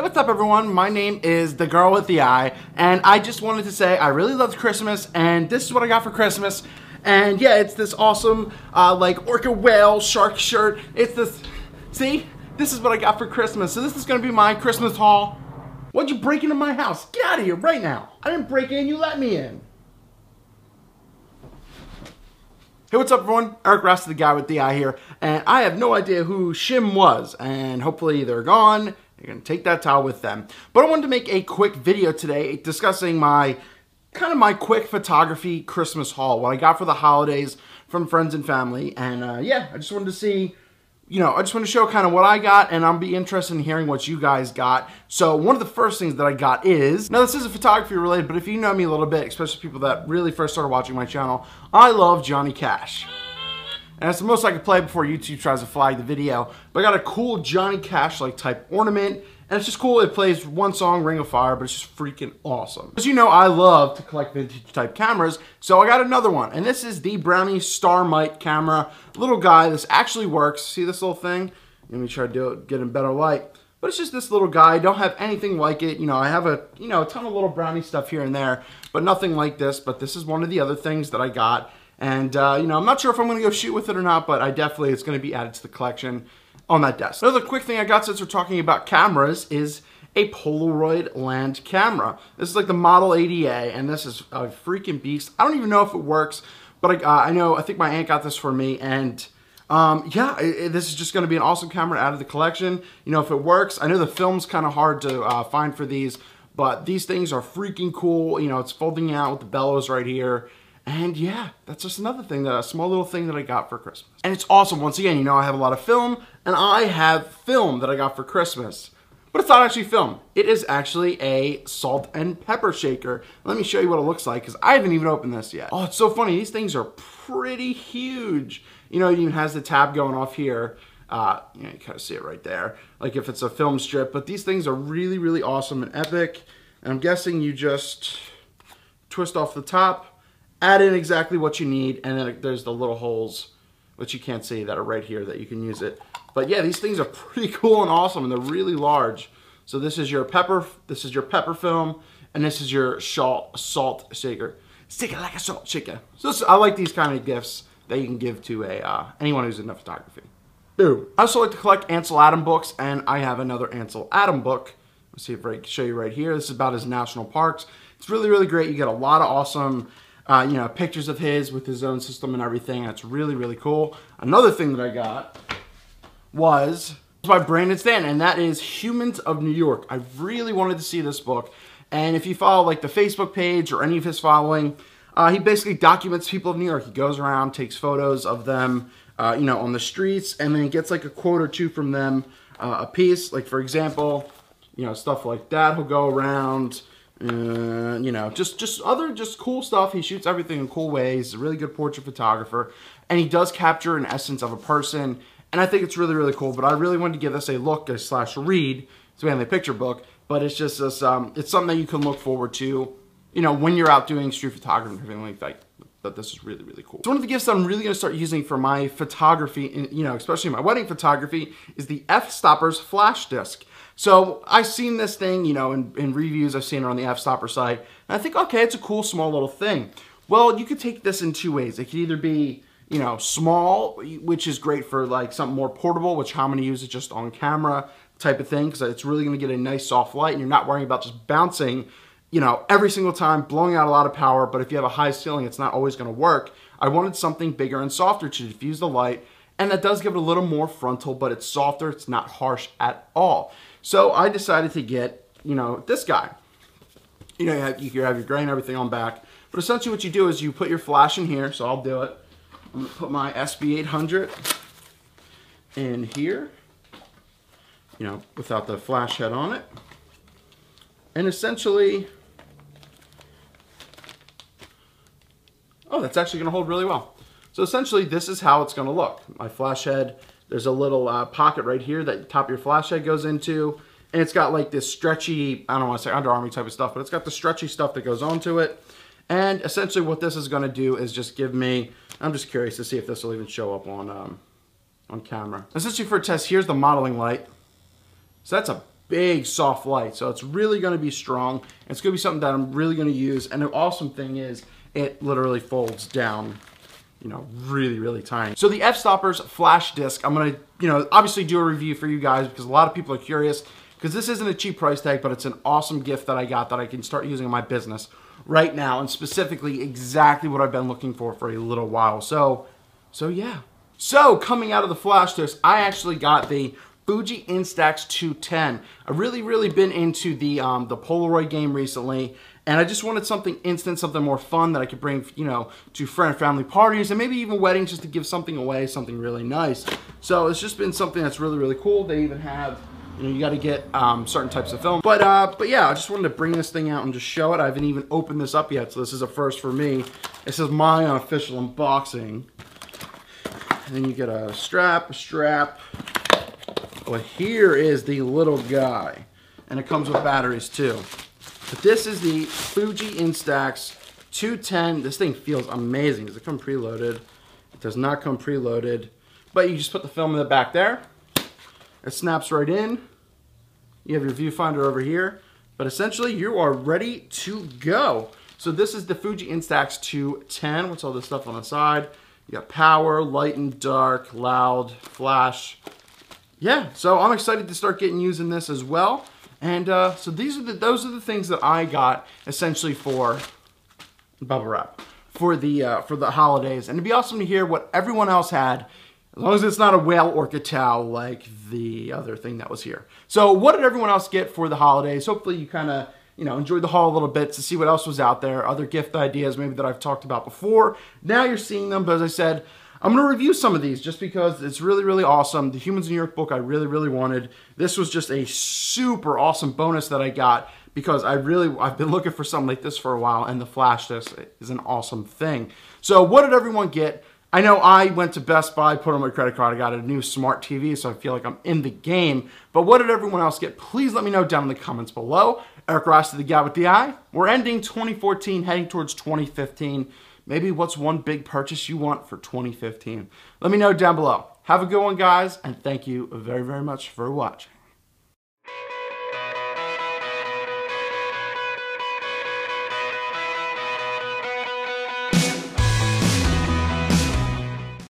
Hey, what's up everyone? My name is The Girl with the Eye, and I just wanted to say I really loved Christmas, and this is what I got for Christmas. And yeah, it's this awesome, uh, like, orca whale shark shirt. It's this, see? This is what I got for Christmas. So this is gonna be my Christmas haul. Why'd you break into my house? Get out of here right now. I didn't break in, you let me in. Hey, what's up everyone? Eric Rossi, the guy with the eye here, and I have no idea who Shim was, and hopefully they're gone. You're gonna take that towel with them. But I wanted to make a quick video today discussing my, kind of my quick photography Christmas haul, what I got for the holidays from friends and family, and uh, yeah, I just wanted to see you know, I just want to show kind of what I got, and I'll be interested in hearing what you guys got. So one of the first things that I got is, now this isn't photography related, but if you know me a little bit, especially people that really first started watching my channel, I love Johnny Cash. And that's the most I could play before YouTube tries to flag the video. But I got a cool Johnny Cash like type ornament. And it's just cool. It plays one song, Ring of Fire, but it's just freaking awesome. As you know, I love to collect vintage type cameras, so I got another one. And this is the Brownie Star Starmite camera. Little guy, this actually works. See this little thing? Let me try to do it, get in better light. But it's just this little guy. I don't have anything like it. You know, I have a, you know, a ton of little brownie stuff here and there, but nothing like this. But this is one of the other things that I got. And, uh, you know, I'm not sure if I'm going to go shoot with it or not, but I definitely, it's going to be added to the collection on that desk. Another quick thing I got since we're talking about cameras is a Polaroid land camera. This is like the Model 80A, and this is a freaking beast. I don't even know if it works, but I, uh, I know, I think my aunt got this for me, and um, yeah, it, it, this is just going to be an awesome camera out of the collection. You know, if it works, I know the film's kind of hard to uh, find for these, but these things are freaking cool. You know, it's folding out with the bellows right here. And yeah, that's just another thing, that a small little thing that I got for Christmas. And it's awesome. Once again, you know, I have a lot of film, and I have film that I got for Christmas. But it's not actually film. It is actually a salt and pepper shaker. Let me show you what it looks like, because I haven't even opened this yet. Oh, it's so funny. These things are pretty huge. You know, it even has the tab going off here. Uh, you know, you kind of see it right there. Like if it's a film strip. But these things are really, really awesome and epic. And I'm guessing you just twist off the top, add in exactly what you need, and then there's the little holes, which you can't see, that are right here that you can use it. But yeah, these things are pretty cool and awesome, and they're really large. So this is your pepper, this is your pepper film, and this is your salt, salt shaker. Stick it like a salt shaker. So this, I like these kind of gifts that you can give to a uh, anyone who's into photography. Boom. I also like to collect Ansel Adam books, and I have another Ansel Adam book. Let's see if I can show you right here. This is about his national parks. It's really, really great. You get a lot of awesome uh, you know, pictures of his with his own system and everything. That's really, really cool. Another thing that I got was by Brandon Stanton, and that is Humans of New York. I really wanted to see this book. And if you follow like the Facebook page or any of his following, uh, he basically documents people of New York. He goes around, takes photos of them, uh, you know, on the streets, and then gets like a quote or two from them uh, a piece. Like for example, you know, stuff like that. He'll go around, uh, you know, just just other just cool stuff. He shoots everything in cool ways. He's a really good portrait photographer, and he does capture an essence of a person. And I think it's really really cool. But I really wanted to give this a look a slash read. It's mainly a picture book, but it's just this. Um, it's something that you can look forward to. You know, when you're out doing street photography and everything like that. That this is really, really cool. So one of the gifts I'm really gonna start using for my photography, you know, especially my wedding photography, is the F-Stoppers flash disc. So I've seen this thing, you know, in, in reviews, I've seen it on the F-Stopper site, and I think, okay, it's a cool small little thing. Well, you could take this in two ways. It could either be, you know, small, which is great for like something more portable, which how many use it just on camera type of thing, because it's really gonna get a nice soft light and you're not worrying about just bouncing, you know, every single time, blowing out a lot of power, but if you have a high ceiling, it's not always gonna work. I wanted something bigger and softer to diffuse the light, and that does give it a little more frontal, but it's softer, it's not harsh at all. So I decided to get, you know, this guy. You know, you, have, you have your grain, everything on back. But essentially what you do is you put your flash in here, so I'll do it. I'm gonna put my SB800 in here, you know, without the flash head on it. And essentially, oh, that's actually gonna hold really well. So essentially this is how it's gonna look. My flash head there's a little uh, pocket right here that top of your flashlight goes into. And it's got like this stretchy, I don't want to say Under Armour type of stuff, but it's got the stretchy stuff that goes onto it. And essentially what this is going to do is just give me, I'm just curious to see if this will even show up on, um, on camera. Essentially for a test, here's the modeling light. So that's a big soft light. So it's really going to be strong. It's going to be something that I'm really going to use. And the awesome thing is it literally folds down you know, really, really tiny. So the F-Stoppers flash disc, I'm gonna, you know, obviously do a review for you guys because a lot of people are curious because this isn't a cheap price tag, but it's an awesome gift that I got that I can start using in my business right now and specifically exactly what I've been looking for for a little while. So, so yeah. So coming out of the flash disc, I actually got the Fuji Instax 210. I've really, really been into the um, the Polaroid game recently, and I just wanted something instant, something more fun that I could bring, you know, to friend and family parties and maybe even weddings just to give something away, something really nice. So it's just been something that's really, really cool. They even have you know, you got to get um, certain types of film. But uh, but yeah, I just wanted to bring this thing out and just show it. I haven't even opened this up yet, so this is a first for me. This is my unofficial unboxing. And then you get a strap, a strap. Well, here is the little guy. And it comes with batteries too. But this is the Fuji Instax 210. This thing feels amazing. Does it come preloaded? It does not come preloaded. But you just put the film in the back there. It snaps right in. You have your viewfinder over here. But essentially, you are ready to go. So this is the Fuji Instax 210. What's all this stuff on the side? You got power, light and dark, loud, flash. Yeah, so I'm excited to start getting using this as well. And uh, so these are the those are the things that I got essentially for bubble wrap for the uh, for the holidays. And it'd be awesome to hear what everyone else had as long as it's not a whale orca towel like the other thing that was here. So what did everyone else get for the holidays? Hopefully you kind of, you know, enjoyed the haul a little bit to see what else was out there, other gift ideas maybe that I've talked about before. Now you're seeing them, but as I said, I'm going to review some of these just because it's really, really awesome. The Humans in New York book I really, really wanted. This was just a super awesome bonus that I got because I really, I've been looking for something like this for a while and the flash disc is an awesome thing. So what did everyone get? I know I went to Best Buy, put on my credit card, I got a new smart TV, so I feel like I'm in the game. But what did everyone else get? Please let me know down in the comments below. Eric Rossi the guy with the eye. We're ending 2014, heading towards 2015. Maybe what's one big purchase you want for 2015? Let me know down below. Have a good one, guys, and thank you very, very much for watching.